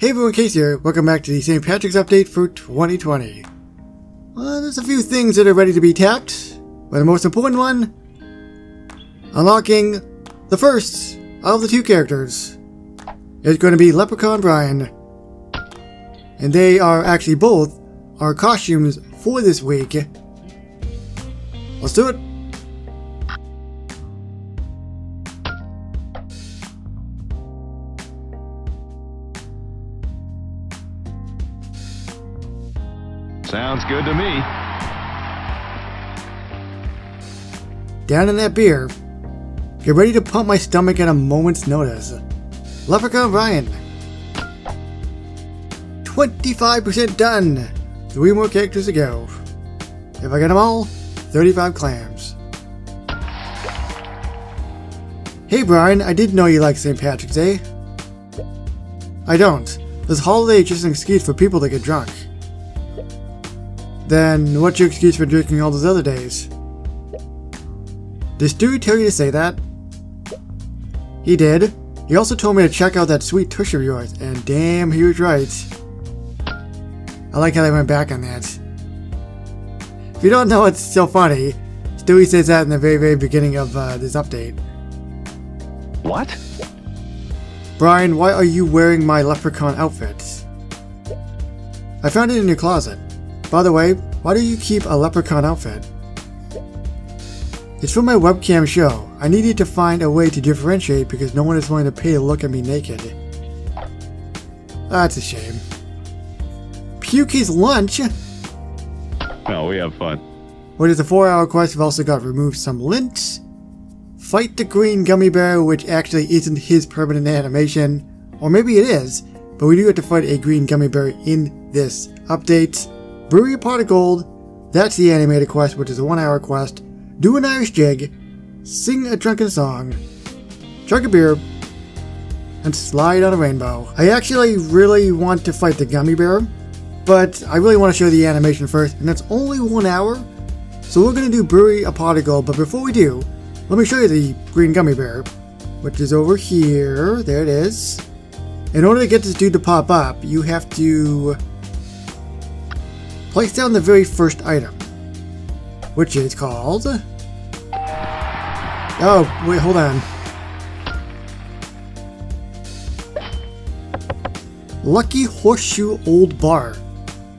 Hey everyone, KC here. Welcome back to the St. Patrick's Update for 2020. Well, there's a few things that are ready to be tapped, but the most important one, unlocking the first of the two characters, is going to be Leprechaun Brian. And they are actually both our costumes for this week. Let's do it. Sounds good to me. Down in that beer. Get ready to pump my stomach at a moment's notice. Leprechaun Brian. 25% done. Three more characters to go. If I get them all, 35 clams. Hey Brian, I didn't know you like St. Patrick's Day. I don't. This holiday is just an excuse for people to get drunk. Then what's your excuse for drinking all those other days? Did Stewie tell you to say that? He did. He also told me to check out that sweet tush of yours, and damn, he was right. I like how they went back on that. If you don't know what's so funny, Stewie says that in the very, very beginning of uh, this update. What? Brian, why are you wearing my leprechaun outfit? I found it in your closet. By the way, why do you keep a leprechaun outfit? It's for my webcam show. I needed to find a way to differentiate because no one is willing to pay to look at me naked. That's a shame. Pukey's lunch? No, we have fun. What is a four hour quest? We've also got remove some lint, fight the green gummy bear, which actually isn't his permanent animation, or maybe it is, but we do have to fight a green gummy bear in this update. Brewery a pot of gold, that's the animated quest, which is a one hour quest. Do an Irish jig, sing a drunken song, chug a beer, and slide on a rainbow. I actually really want to fight the gummy bear, but I really want to show the animation first, and that's only one hour. So we're going to do Brewery a Pot of Gold, but before we do, let me show you the green gummy bear, which is over here. There it is. In order to get this dude to pop up, you have to place down the very first item, which is called... Oh, wait, hold on. Lucky Horseshoe Old Bar.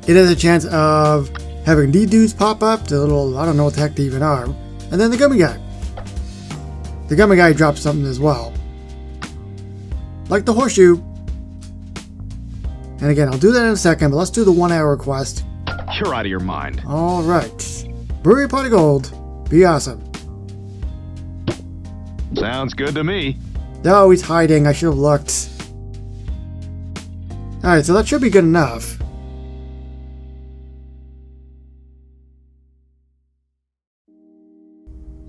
It has a chance of having these dudes pop up, the little, I don't know what the heck they even are, and then the gummy guy. The gummy guy drops something as well. Like the horseshoe. And again, I'll do that in a second, but let's do the one hour quest. You're out of your mind. Alright. Brewery Pot of Gold. Be awesome. Sounds good to me. No, he's hiding. I should have looked. Alright, so that should be good enough.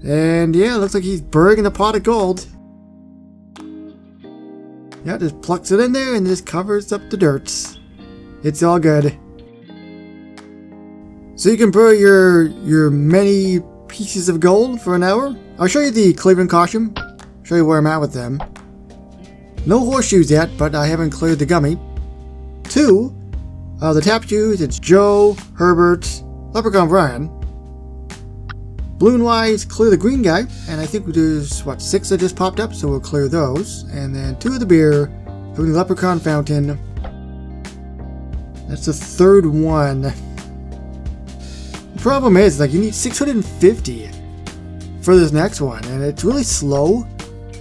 And yeah, looks like he's burying the pot of gold. Yeah, just plucks it in there and just covers up the dirt. It's all good. So you can bury your your many pieces of gold for an hour. I'll show you the Cleveland costume. Show you where I'm at with them. No horseshoes yet, but I haven't cleared the gummy. Two, uh, the tap shoes, it's Joe, Herbert, Leprechaun Brian. Balloon wise, clear the green guy, and I think there's, what, six that just popped up, so we'll clear those. And then two of the beer from the Leprechaun Fountain. That's the third one. Problem is, like, you need 650 for this next one, and it's really slow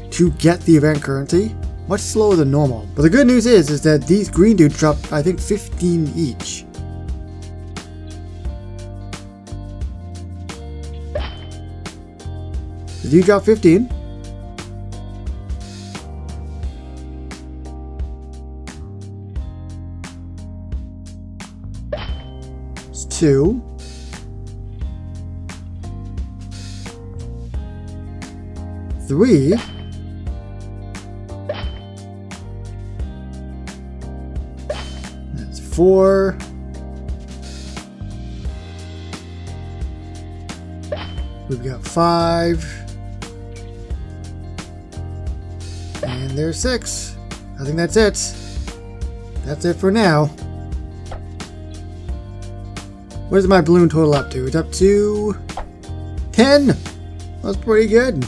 to get the event currency. Much slower than normal. But the good news is, is that these green dudes drop, I think, 15 each. Did you drop 15? It's two. Three. That's four. We've got five. And there's six. I think that's it. that's it for now. Where's my balloon total up to? It's up to 10. That's pretty good.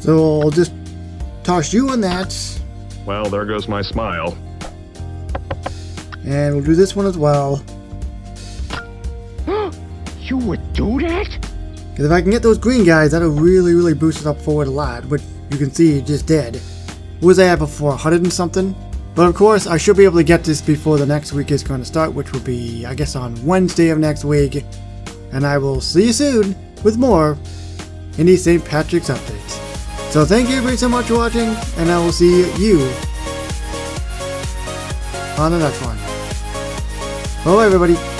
So I'll just toss you on that. Well, there goes my smile. And we'll do this one as well. You would do that? Because if I can get those green guys, that'll really, really boost it up forward a lot, which you can see just did. What was I at before? 100 and something? But of course, I should be able to get this before the next week is going to start, which will be, I guess, on Wednesday of next week. And I will see you soon with more Indie St. Patrick's updates. So thank you very so much for watching, and I will see you on the next one. Bye everybody.